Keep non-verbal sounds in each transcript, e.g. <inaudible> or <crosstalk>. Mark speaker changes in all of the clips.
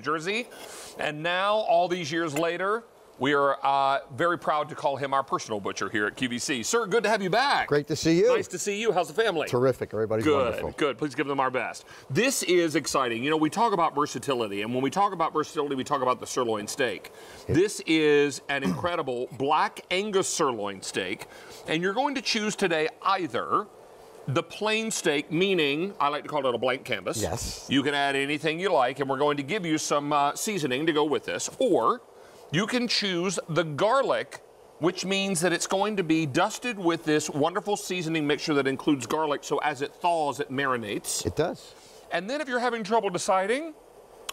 Speaker 1: Jersey. And now, all these years later, we are uh, very proud to call him our personal butcher here at QVC. Sir, good to have you back.
Speaker 2: Great to see you.
Speaker 1: Nice to see you. How's the family?
Speaker 2: Terrific. Everybody's
Speaker 1: good,
Speaker 2: wonderful.
Speaker 1: Good. Please give them our best. This is exciting. You know, we talk about versatility, and when we talk about versatility, we talk about the sirloin steak. This is an incredible <clears throat> black Angus sirloin steak, and you're going to choose today either the plain steak, meaning I like to call it a blank canvas.
Speaker 2: Yes.
Speaker 1: You can add anything you like, and we're going to give you some uh, seasoning to go with this. Or you can choose the garlic, which means that it's going to be dusted with this wonderful seasoning mixture that includes garlic, so as it thaws, it marinates.
Speaker 2: It does.
Speaker 1: And then if you're having trouble deciding,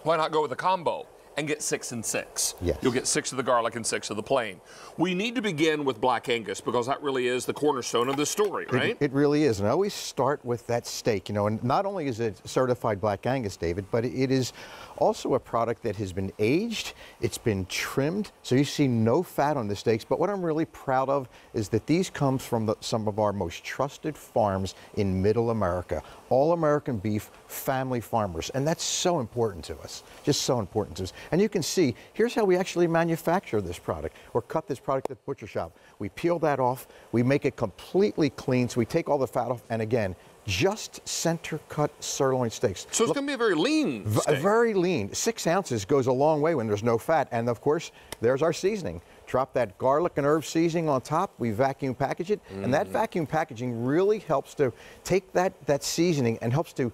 Speaker 1: why not go with a combo? And get six and six.
Speaker 2: Yes.
Speaker 1: You'll get six of the garlic and six of the plain. We need to begin with Black Angus because that really is the cornerstone of this story, right?
Speaker 2: It, it really is. And I always start with that steak, you know, and not only is it certified Black Angus, David, but it is also a product that has been aged, it's been trimmed, so you see no fat on the steaks. But what I'm really proud of is that these comes from the, some of our most trusted farms in middle America. All American beef, family farmers. And that's so important to us, just so important to us. And you can see, here's how we actually manufacture this product or cut this product at the butcher shop. We peel that off, we make it completely clean, so we take all the fat off, and again, just center cut sirloin steaks.
Speaker 1: So it's going to be a very lean steak.
Speaker 2: Very lean. Six ounces goes a long way when there's no fat. And of course, there's our seasoning. Drop that garlic and herb seasoning on top. We vacuum package it. Mm. And that mm. vacuum packaging really helps to take that, that seasoning and helps to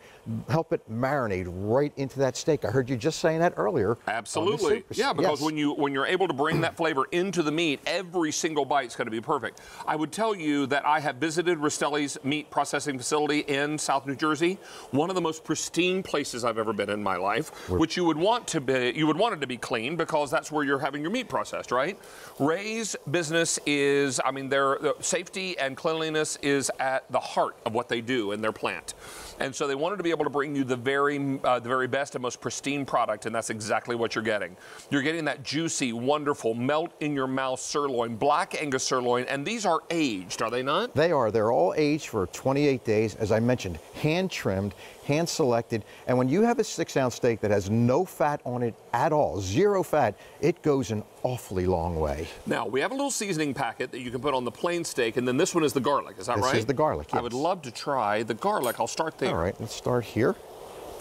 Speaker 2: help it marinate right into that steak. I heard you just saying that earlier.
Speaker 1: Absolutely. Yeah, because
Speaker 2: yes.
Speaker 1: when you when you're able to bring that flavor into the meat, every single bite's going to be perfect. I would tell you that I have visited Rastelli's meat processing facility in South New Jersey, one of the most pristine places I've ever been in my life, We're which you would want to be you would want it to be clean because that's where you're having your meat processed, right? Ray's business is, I mean, their safety and cleanliness is at the heart of what they do in their plant. And so they wanted to be able to bring you the very, uh, the very best and most pristine product, and that's exactly what you're getting. You're getting that juicy, wonderful, melt in your mouth sirloin, black Angus sirloin, and these are aged, are they not?
Speaker 2: They are. They're all aged for 28 days, as I mentioned, hand trimmed, hand selected. And when you have a six ounce steak that has no fat on it at all, zero fat, it goes an awfully long way.
Speaker 1: Now, we have a little seasoning packet that you can put on the plain steak, and then this one is the garlic. Is that
Speaker 2: this
Speaker 1: right?
Speaker 2: This is the garlic. Yes.
Speaker 1: I would love to try the garlic. I'll start there.
Speaker 2: All right, let's start here.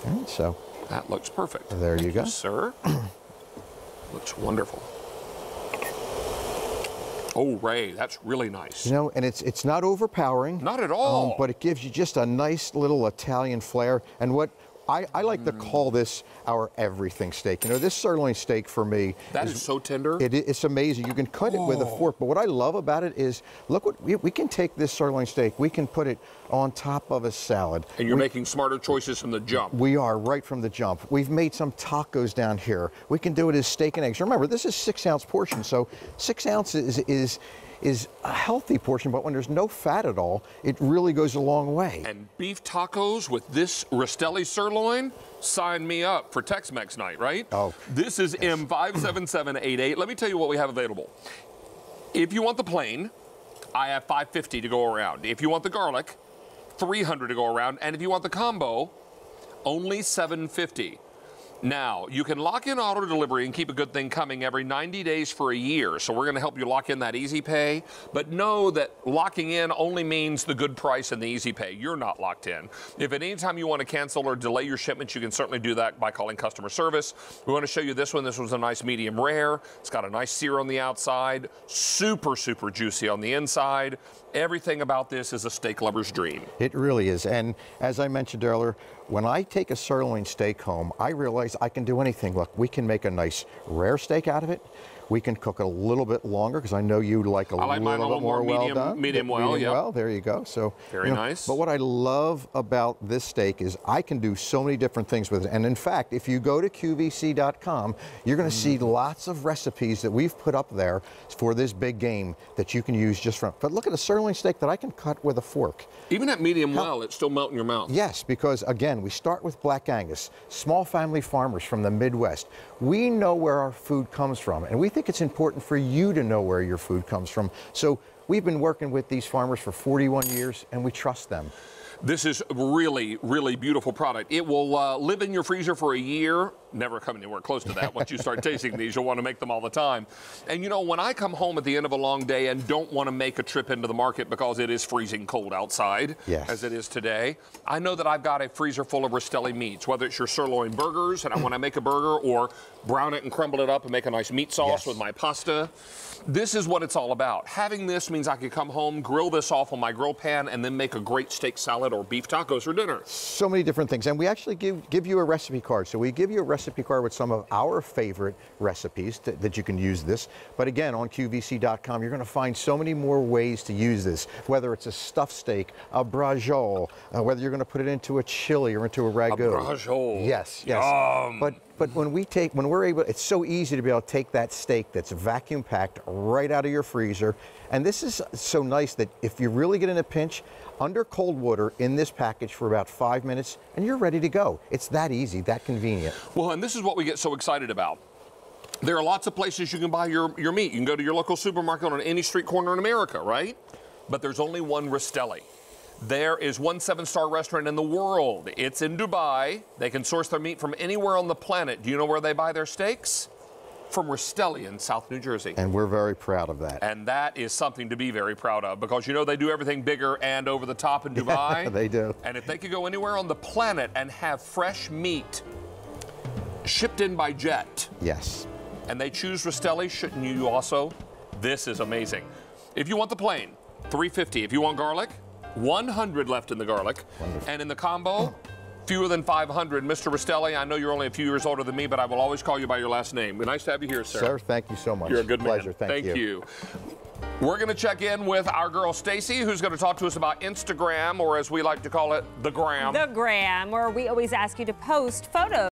Speaker 2: Okay, so
Speaker 1: that looks perfect.
Speaker 2: There you go,
Speaker 1: you, sir. <clears throat> looks wonderful. Oh, Ray, that's really nice.
Speaker 2: You know, and it's it's not overpowering.
Speaker 1: Not at all.
Speaker 2: Um, but it gives you just a nice little Italian flair. And what I, I like mm. to call this our everything steak. You know, this sirloin steak for me.
Speaker 1: That is, is so tender.
Speaker 2: It, it's amazing. You can cut oh. it with a fork. But what I love about it is, look what we, we, can take this sirloin steak. We can put it on top of a salad.
Speaker 1: And you're
Speaker 2: we,
Speaker 1: making smarter choices from the jump.
Speaker 2: We are right from the jump. We've made some tacos down here. We can do it as steak and eggs. Remember, this is six ounce portion, so six ounces is, is is a healthy portion, but when there's no fat at all, it really goes a long way.
Speaker 1: And beef tacos with this Rastelli sirloin, sign me up for Tex-Mex night, right?
Speaker 2: Oh.
Speaker 1: This is yes. M57788. Let me tell you what we have available. If you want the plain, I have 550 to go around. If you want the garlic, 300 to go around. And if you want the combo, only 750. Now, you can lock in auto delivery and keep a good thing coming every 90 days for a year. So we're going to help you lock in that easy pay. But know that locking in only means the good price and the easy pay. You're not locked in. If at any time you want to cancel or delay your shipment, you can certainly do that by calling customer service. We want to show you this one. This was a nice medium rare. It's got a nice sear on the outside, super, super juicy on the inside. Everything about this is a steak lover's dream.
Speaker 2: It really is. And as I mentioned earlier, when I take a sirloin steak home, I realize I can do anything. Look, we can make a nice rare steak out of it. We can cook it a little bit longer because I know you like a
Speaker 1: like
Speaker 2: little,
Speaker 1: little
Speaker 2: bit more,
Speaker 1: more
Speaker 2: medium,
Speaker 1: well done. Medium well,
Speaker 2: medium
Speaker 1: yeah.
Speaker 2: well. There you go. So
Speaker 1: very
Speaker 2: you know,
Speaker 1: nice.
Speaker 2: But what I love about this steak is I can do so many different things with it. And in fact, if you go to QVC.com, you're going to mm. see lots of recipes that we've put up there for this big game that you can use just from. But look at a sirloin steak that I can cut with a fork.
Speaker 1: Even at medium How, well, it's still melting your mouth.
Speaker 2: Yes, because again, we start with Black Angus, small family farmers from the Midwest. We know where our food comes from, and we think it's important for you to know where your food comes from. So we've been working with these farmers for 41 years, and we trust them.
Speaker 1: This is really, really beautiful product. It will uh, live in your freezer for a year. Never come anywhere close to that. Once you start <laughs> tasting these, you'll want to make them all the time. And you know, when I come home at the end of a long day and don't want to make a trip into the market because it is freezing cold outside,
Speaker 2: Yes.
Speaker 1: as it is today, I know that I've got a freezer full of Rastelli meats, whether it's your sirloin burgers and I want to make a burger or brown it and crumble it up and make a nice meat sauce
Speaker 2: Yes.
Speaker 1: with my pasta. This is what it's all about. Having this means I can come home, grill this off on my grill pan, and then make a great steak salad or beef tacos for dinner.
Speaker 2: so many different things. And we actually give, give you a recipe card. So we give you a recipe card with some of our favorite recipes that, that you can use this. But again, on QVC.com, you're going to find so many more ways to use this, whether it's a stuffed steak, a braciole, uh, whether you're going to put it into a chili or into a ragu.
Speaker 1: braciole.
Speaker 2: Yes, yes. But but when we take when we're able, it's so easy to be able to take that steak that's vacuum packed right out of your freezer. And this is so nice that if you really get in a pinch, under cold water in this package for about five minutes, and you're ready to go. It's that easy, that convenient.
Speaker 1: Well, and this is what we get so excited about. There are lots of places you can buy your, your meat. You can go to your local supermarket on any street corner in America, right? But there's only one Rastelli. There is one seven star restaurant in the world. It's in Dubai. They can source their meat from anywhere on the planet. Do you know where they buy their steaks? From Rastelli in South New Jersey.
Speaker 2: And we're very proud of that.
Speaker 1: And that is something to be very proud of because you know they do everything bigger and over the top in <laughs> Dubai.
Speaker 2: they do.
Speaker 1: And if they could go anywhere on the planet and have fresh meat shipped in by jet,
Speaker 2: Yes.
Speaker 1: and they choose Rastelli, shouldn't you also? This is amazing. If you want the plain, 350. If you want garlic, 100 left in the garlic. And in the combo, fewer than 500. Mr. Rastelli, I know you're only a few years older than me, but I will always call you by your last name. Nice to have you here, sir.
Speaker 2: Sir, thank you so much.
Speaker 1: You're a good
Speaker 2: Pleasure.
Speaker 1: man.
Speaker 2: Thank,
Speaker 1: you. We're going to check in with our girl Stacy, who's going to talk to us about Instagram, or as we like to call it, the gram.
Speaker 3: The gram, where we always ask you to post photos.